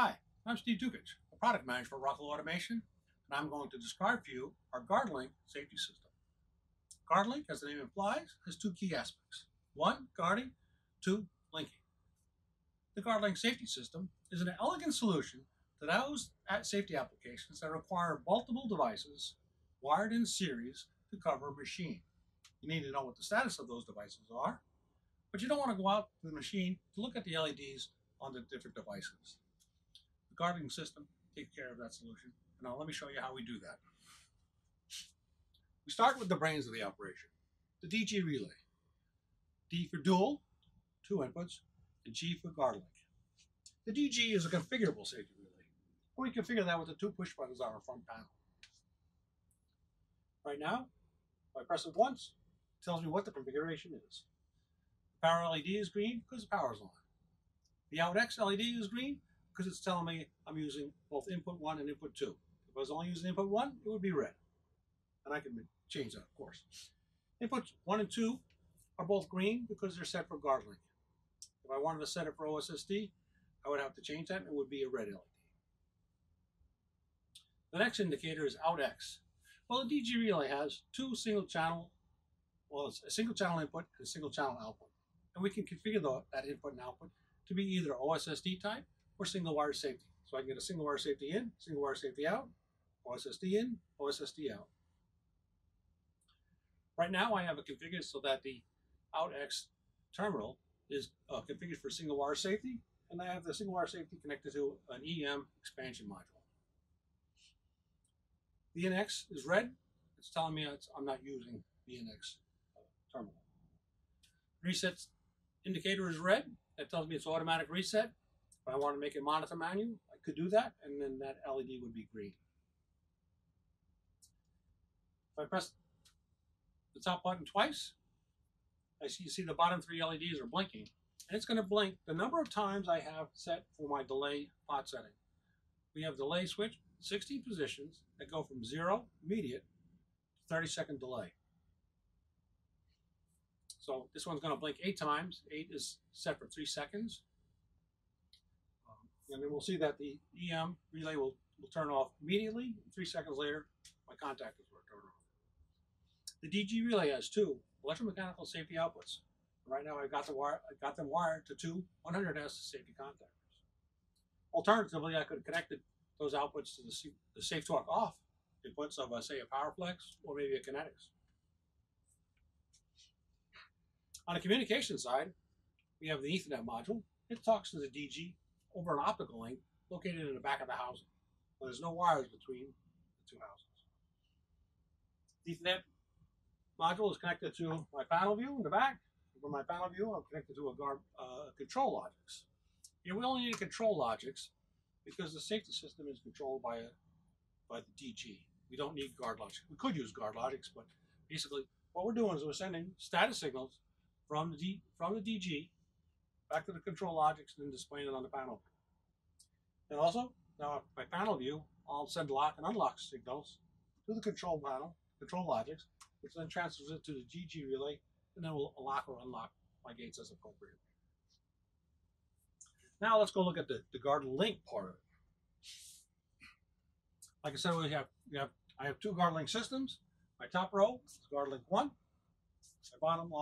Hi, I'm Steve Dukich, a product manager for Rockwell Automation, and I'm going to describe for you our GuardLink safety system. GuardLink, as the name implies, has two key aspects. One, guarding, two, linking. The GuardLink safety system is an elegant solution to those safety applications that require multiple devices wired in series to cover a machine. You need to know what the status of those devices are, but you don't want to go out to the machine to look at the LEDs on the different devices. The GuardLink system take care of that solution. Now let me show you how we do that. We start with the brains of the operation, the DG relay. D for dual, two inputs, and G for GuardLink. The DG is a configurable safety relay. We configure that with the two push buttons on our front panel. Right now, if I press it once, it tells me what the configuration is. The power LED is green because the power is on. The out X LED is green because it's telling me I'm using both input 1 and input 2. If I was only using input 1, it would be red. And I can change that, of course. Inputs 1 and 2 are both green because they're set for GuardLink. If I wanted to set it for OSSD, I would have to change that and it would be a red LED. The next indicator is out X. Well, the DG relay has two single channel, well, it's a single channel input and a single channel output. And we can configure the, that input and output to be either OSSD type or single wire safety. So I can get a single wire safety in, single wire safety out, OSSD in, OSSD out. Right now I have it configured so that the OutX terminal is uh, configured for single wire safety, and I have the single wire safety connected to an EM expansion module. The NX is red. It's telling me it's, I'm not using the NX uh, terminal. Reset indicator is red. That tells me it's automatic reset. If I want to make it monitor manual, I could do that, and then that LED would be green. If I press the top button twice, I see you see the bottom three LEDs are blinking, and it's going to blink the number of times I have set for my delay pot setting. We have delay switch, 16 positions that go from zero, immediate, to 30 second delay. So this one's going to blink eight times. Eight is set for three seconds. And then we'll see that the EM relay will, will turn off immediately. Three seconds later, my contact is off. The DG relay has two electromechanical safety outputs. Right now, I've got, the wire, I've got them wired to two 100S safety contactors. Alternatively, I could have connected those outputs to the, the Safe Torque Off inputs of, uh, say, a PowerFlex or maybe a Kinetix. On the communication side, we have the Ethernet module. It talks to the DG over an optical link located in the back of the housing. there's no wires between the two houses. The Ethernet module is connected to my panel view in the back. From my panel view, I'm connected to a guard, uh, ControlLogix. Here we only need a ControlLogix because the safety system is controlled by a, by the DG. We don't need GuardLogix. We could use GuardLogix, but basically what we're doing is we're sending status signals from the, D, from the DG back to the ControlLogix and then displaying it on the panel. And also, now by panel view, I'll send lock and unlock signals to the control panel, ControlLogix, which then transfers it to the DG relay, and then we'll lock or unlock my gates as appropriate. Now let's go look at the, the GuardLink part of it. Like I said, we have, we have I have two guard link systems. My top row is guard link 1. My bottom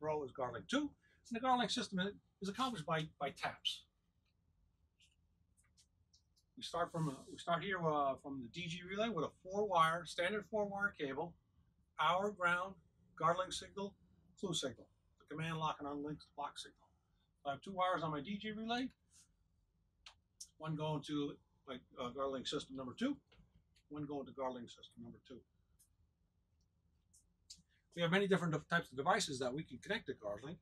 row is guard link 2. And the GuardLink system is accomplished by, by taps. We start from a, we start here uh, from the DG relay with a four wire standard four wire cable, power, ground, GuardLink signal, clue signal, the command lock and unlink lock signal. So I have two wires on my DG relay, one going to my uh, system number two, one going to GuardLink system number two. We have many different types of devices that we can connect to GuardLink,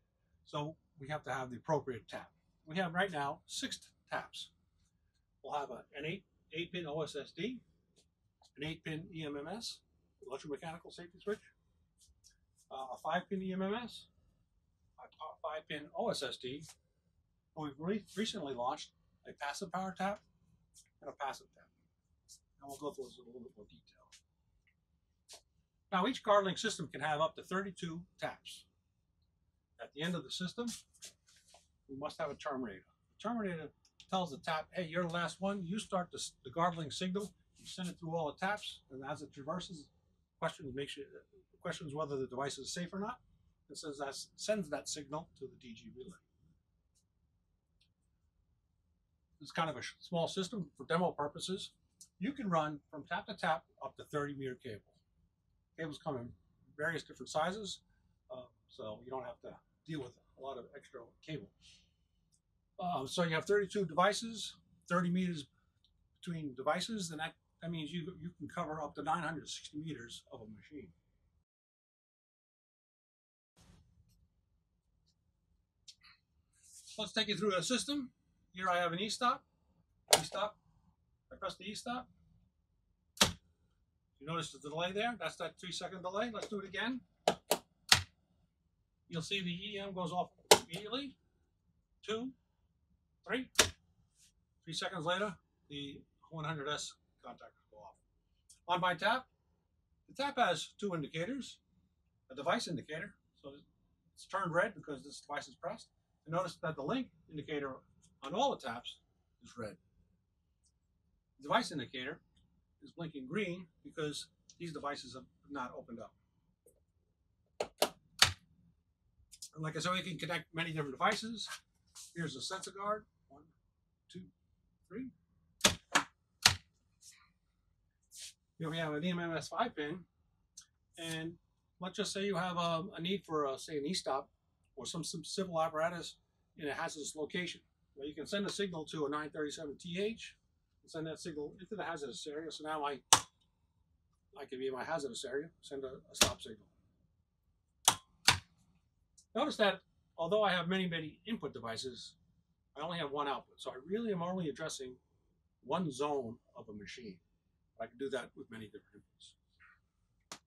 so we have to have the appropriate tap. We have right now six taps. We'll have a, an 8, 8 pin OSSD, an 8 pin EMSS, electromechanical safety switch, uh, a 5 pin EMSS, a 5 pin OSSD. We've re recently launched a passive power tap and a passive tap. And we'll go through this in a little bit more detail. Now each GuardLink system can have up to 32 taps. At the end of the system, we must have a terminator. The terminator tells the tap, hey, you're the last one. You start the, the signal. You send it through all the taps, and as it traverses, questions makes you questions whether the device is safe or not. It says that sends that signal to the DG relay. It's kind of a small system for demo purposes. You can run from tap to tap up to 30 meter cable. Cables come in various different sizes, uh, so you don't have to deal with a lot of extra cable. Um, so you have 32 devices, 30 meters between devices, and that, that means you, you can cover up to 960 meters of a machine. Let's take you through the system. Here I have an e-stop. E-stop. I press the e-stop. You notice the delay there? That's that three second delay. Let's do it again. You'll see the EM goes off immediately. Two, three. Three seconds later, the 100S contact will go off. On my tap, the tap has two indicators, a device indicator, so it's turned red because this device is pressed. And notice that the link indicator on all the taps is red. The device indicator is blinking green because these devices have not opened up. And like I said, we can connect many different devices. Here's a sensor guard. One, two, three. Here we have an EMSS 5 pin. And let's just say you have a, a need for, a, say, an e-stop or some, some civil apparatus in a hazardous location. Well, you can send a signal to a 937TH and send that signal into the hazardous area. So now I, I can be in my hazardous area, send a, a stop signal. Notice that although I have many, many input devices, I only have one output. So I really am only addressing one zone of a machine. I can do that with many different inputs.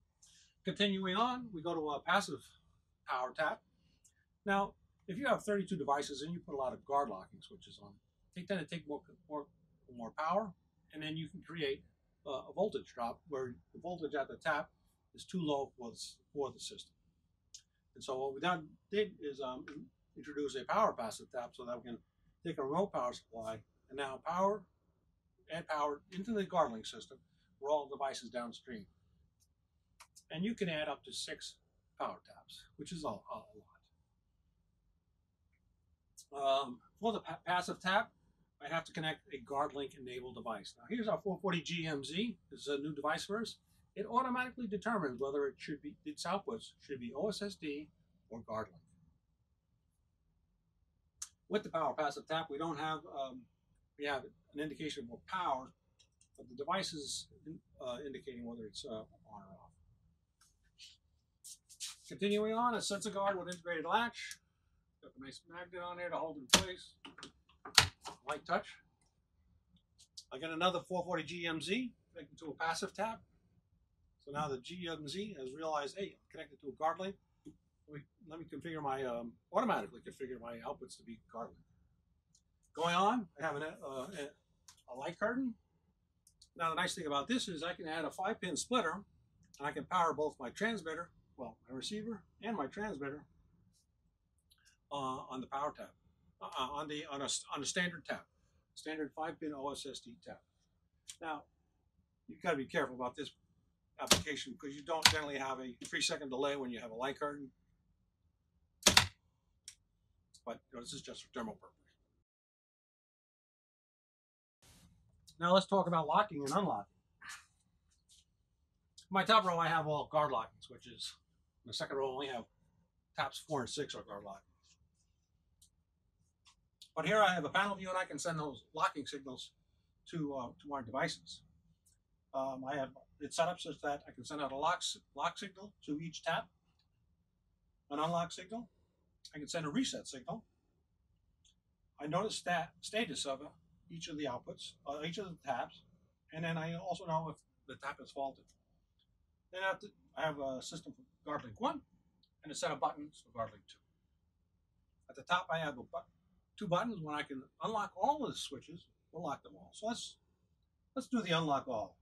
Continuing on, we go to a passive power tap. Now, if you have 32 devices and you put a lot of guard locking switches on, they tend to take more, more, more power, and then you can create a voltage drop where the voltage at the tap is too low for the, for the system. And so what we done did is um, introduce a power passive tap so that we can take a remote power supply and now power, add power into the GuardLink system for all devices downstream. And you can add up to six power taps, which is a, a lot. Um, for the pa passive tap, I have to connect a GuardLink enabled device. Now here's our 440 GMZ. This is a new device for us. It automatically determines whether it should be its outputs should be OSSD or GuardLink. With the power passive tap, we don't have um, we have an indication for power, but the device is uh, indicating whether it's uh, on or off. Continuing on, a sensor guard with integrated latch. Got the nice magnet on there to hold in place. Light touch. I got another 440 GMZ connected to a passive tap. So now the GMZ has realized, hey, I'm connected to a GuardLink. Let me configure my, um, automatically configure my outputs to be GuardLink. Going on, I have an, uh, a light curtain. Now the nice thing about this is I can add a five pin splitter and I can power both my transmitter, well, my receiver and my transmitter uh, on the power tap, uh, on the on a on a standard tap, standard five pin OSSD tap. Now, you've got to be careful about this application because you don't generally have a three second delay when you have a light curtain. But you know, this is just for thermal purpose. Now let's talk about locking and unlocking. my top row, I have all guard locking switches. In the second row, I only have tops four and six are guard locking. But here I have a panel view and I can send those locking signals to, uh, to my devices. Um, I have it set up such that I can send out a lock, lock signal to each tap, an unlock signal. I can send a reset signal. I notice that status of each of the outputs, uh, each of the taps, and then I also know if the tap is faulted. Then I have, to, I have a system for GuardLink 1 and a set of buttons for GuardLink 2. At the top, I have two buttons when I can unlock all of the switches or lock them all. So let's let's do the unlock all.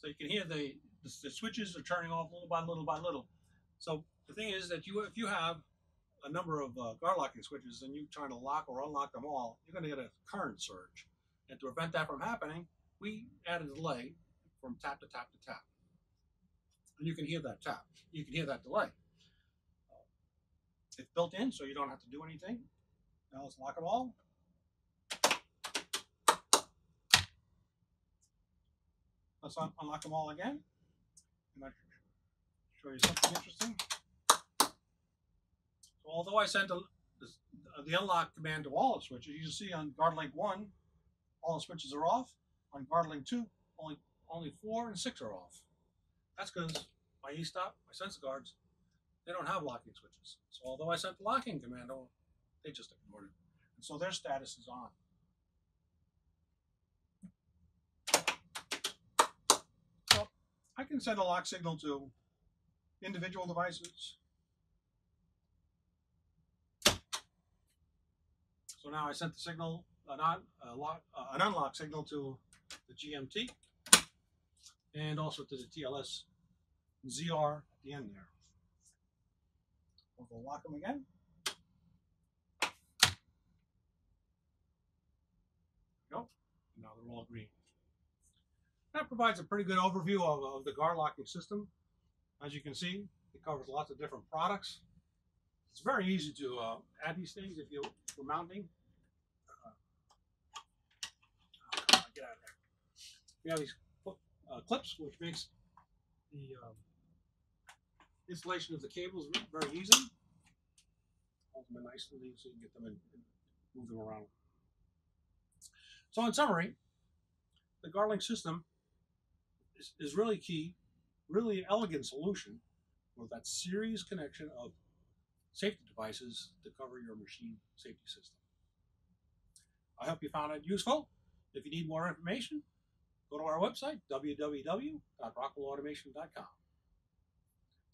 So you can hear the, the, the switches are turning off little by little by little. So the thing is that you, if you have a number of uh, guard locking switches and you trying to lock or unlock them all, you're going to get a current surge. And to prevent that from happening, we add a delay from tap to tap to tap. And you can hear that tap. You can hear that delay. It's built in, so you don't have to do anything. Now let's lock them all. Let's un- unlock them all again. And I show you something interesting. So although I sent a, the, unlock command to all the switches, you see on GuardLink 1, all the switches are off. On GuardLink 2, only only 4 and 6 are off. That's because my e-stop, my sensor guards, they don't have locking switches. So although I sent the locking command, oh, they just ignored it. And so their status is on. So I can send a lock signal to individual devices. So now I sent the signal, an, on, a lock, uh, an unlock signal to the GMZ and also to the TLS ZR at the end there. We'll lock them again. Go. Now they're all green. That provides a pretty good overview of, of the guard locking system. As you can see, it covers lots of different products. It's very easy to uh, add these things if you for mounting. Uh, get out of there. We have these uh, clips, which makes the um, installation of the cables very easy. Hold them in nicely so you can get them and move them around. So, in summary, the GuardLink system is, is really key, really elegant solution for that series connection of safety devices to cover your machine safety system. I hope you found it useful. If you need more information, go to our website, www.rockwellautomation.com.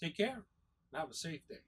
Take care and have a safe day.